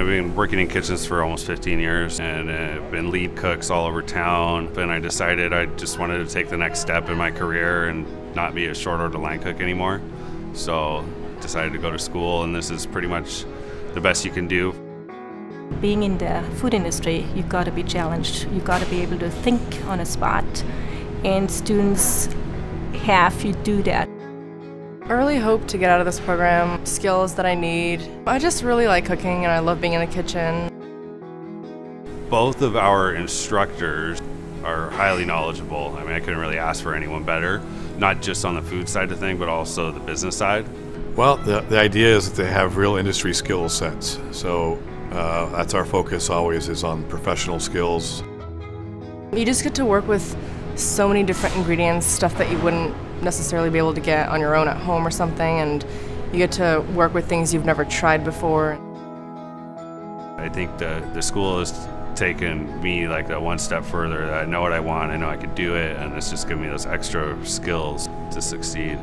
I've been working in kitchens for almost 15 years and I've been lead cooks all over town. And I decided I just wanted to take the next step in my career and not be a short order line cook anymore. So decided to go to school and this is pretty much the best you can do. Being in the food industry, you've got to be challenged. You've got to be able to think on a spot. And students have you do that. I really hope to get out of this program skills that I need. I just really like cooking and I love being in the kitchen. Both of our instructors are highly knowledgeable. I mean, I couldn't really ask for anyone better, not just on the food side of thing, but also the business side. Well, the, the idea is that they have real industry skill sets. So uh, that's our focus always is on professional skills. You just get to work with so many different ingredients, stuff that you wouldn't necessarily be able to get on your own at home or something, and you get to work with things you've never tried before. I think the, the school has taken me like that one step further. I know what I want, I know I could do it, and it's just given me those extra skills to succeed.